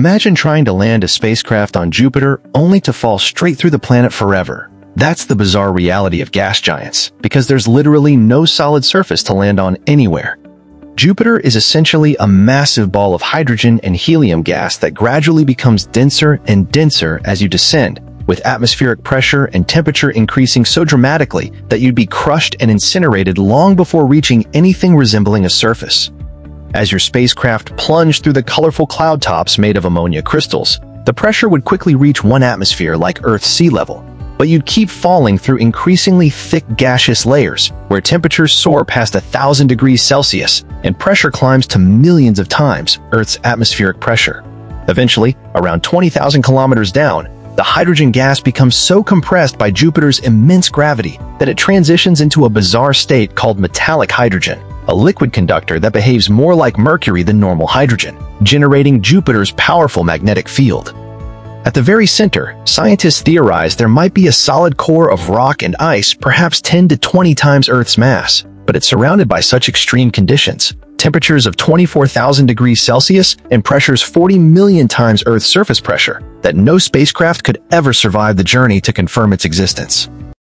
Imagine trying to land a spacecraft on Jupiter only to fall straight through the planet forever. That's the bizarre reality of gas giants, because there's literally no solid surface to land on anywhere. Jupiter is essentially a massive ball of hydrogen and helium gas that gradually becomes denser and denser as you descend, with atmospheric pressure and temperature increasing so dramatically that you'd be crushed and incinerated long before reaching anything resembling a surface. As your spacecraft plunged through the colorful cloud tops made of ammonia crystals, the pressure would quickly reach one atmosphere like Earth's sea level, but you'd keep falling through increasingly thick gaseous layers, where temperatures soar past thousand degrees Celsius and pressure climbs to millions of times Earth's atmospheric pressure. Eventually, around 20,000 kilometers down, the hydrogen gas becomes so compressed by Jupiter's immense gravity that it transitions into a bizarre state called metallic hydrogen, a liquid conductor that behaves more like mercury than normal hydrogen, generating Jupiter's powerful magnetic field. At the very center, scientists theorize there might be a solid core of rock and ice perhaps 10 to 20 times Earth's mass, but it's surrounded by such extreme conditions, temperatures of 24,000 degrees Celsius and pressures 40 million times Earth's surface pressure, that no spacecraft could ever survive the journey to confirm its existence.